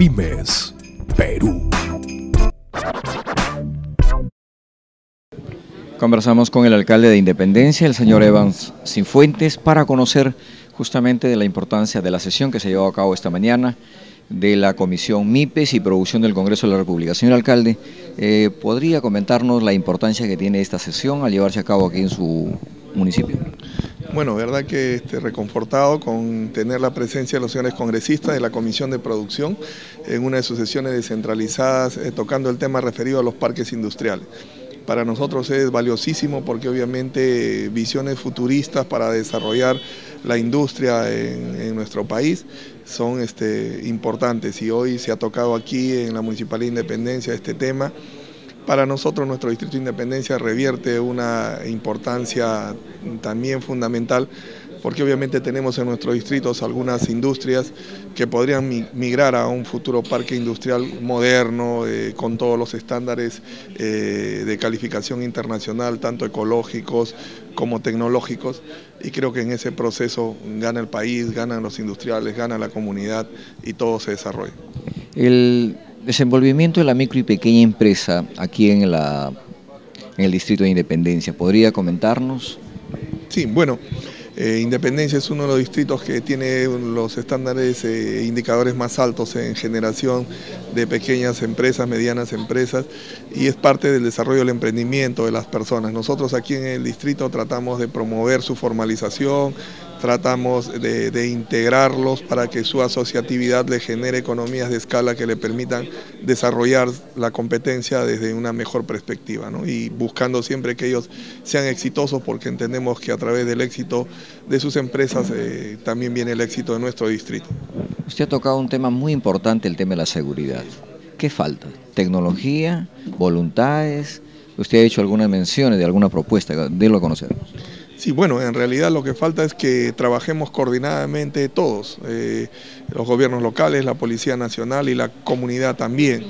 Pymes, Perú. Conversamos con el alcalde de Independencia, el señor Evans Sinfuentes, para conocer justamente de la importancia de la sesión que se llevó a cabo esta mañana de la Comisión MIPES y Producción del Congreso de la República. Señor alcalde, eh, ¿podría comentarnos la importancia que tiene esta sesión al llevarse a cabo aquí en su municipio? Bueno, verdad que este, reconfortado con tener la presencia de los señores congresistas de la Comisión de Producción en una de sus sesiones descentralizadas eh, tocando el tema referido a los parques industriales. Para nosotros es valiosísimo porque obviamente visiones futuristas para desarrollar la industria en, nuestro país son este, importantes y hoy se ha tocado aquí en la Municipalidad de Independencia este tema. Para nosotros nuestro Distrito de Independencia revierte una importancia también fundamental porque obviamente tenemos en nuestros distritos algunas industrias que podrían migrar a un futuro parque industrial moderno, eh, con todos los estándares eh, de calificación internacional, tanto ecológicos como tecnológicos, y creo que en ese proceso gana el país, ganan los industriales, gana la comunidad y todo se desarrolla. Desenvolvimiento de la micro y pequeña empresa aquí en, el Distrito de Independencia, ¿podría comentarnos? Sí, bueno, eh, Independencia es uno de los distritos que tiene los estándares e indicadores más altos en generación de pequeñas empresas, medianas empresas y es parte del desarrollo del emprendimiento de las personas. Nosotros aquí en el distrito tratamos de promover su formalización, tratamos de, integrarlos para que su asociatividad le genere economías de escala que le permitan desarrollar la competencia desde una mejor perspectiva y buscando siempre que ellos sean exitosos porque entendemos que a través del éxito de sus empresas eh, también viene el éxito de nuestro distrito. Usted ha tocado un tema muy importante, el tema de la seguridad. ¿Qué falta? ¿Tecnología? ¿Voluntades? Usted ha hecho algunas menciones de alguna propuesta, délo a conocer. Sí, bueno, en realidad lo que falta es que trabajemos coordinadamente todos, eh, los gobiernos locales, la Policía Nacional y la comunidad también.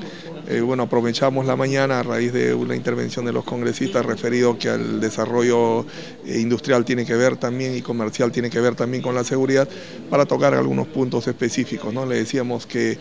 Eh, bueno, aprovechamos la mañana a raíz de una intervención de los congresistas referido que el desarrollo eh, industrial tiene que ver también y comercial tiene que ver también con la seguridad para tocar algunos puntos específicos. ¿no? Le decíamos que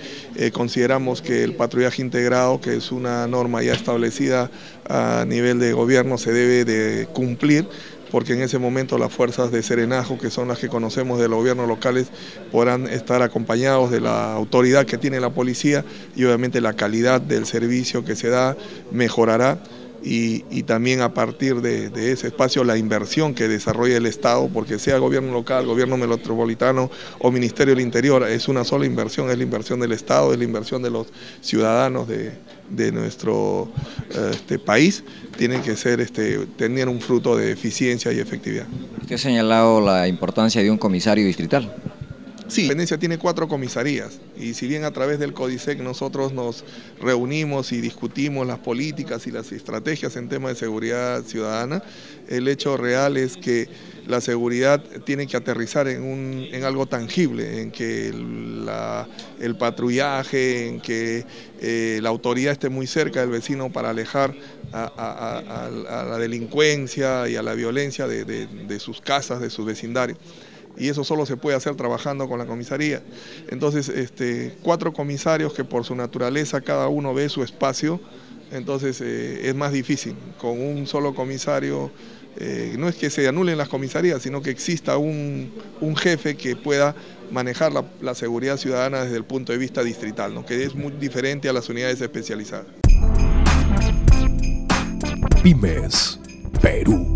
consideramos que el patrullaje integrado, que es una norma ya establecida a nivel de gobierno, se debe de cumplir porque en ese momento las fuerzas de serenajo, que son las que conocemos de los gobiernos locales, podrán estar acompañados de la autoridad que tiene la policía y obviamente la calidad del servicio que se da mejorará. Y, también a partir de, ese espacio la inversión que desarrolla el Estado, porque sea gobierno local, gobierno metropolitano o Ministerio del Interior, es una sola inversión, es la inversión del Estado, es la inversión de los ciudadanos de, nuestro este, país tienen que ser, este, tener un fruto de eficiencia y efectividad. Usted ha señalado la importancia de un comisario distrital. Sí, Independencia tiene cuatro comisarías y si bien a través del CODISEC nosotros nos reunimos y discutimos las políticas y las estrategias en temas de seguridad ciudadana, el hecho real es que la seguridad tiene que aterrizar en, un, en algo tangible, en que el, patrullaje, en que eh, la autoridad esté muy cerca del vecino para alejar a, la delincuencia y a la violencia de, de sus casas, de sus vecindarios y eso solo se puede hacer trabajando con la comisaría. Entonces, este, cuatro comisarios que por su naturaleza cada uno ve su espacio, entonces eh, es más difícil. Con un solo comisario, eh, no es que se anulen las comisarías, sino que exista un, jefe que pueda manejar la, seguridad ciudadana desde el punto de vista distrital, ¿no? que es muy diferente a las unidades especializadas. Pymes, Perú.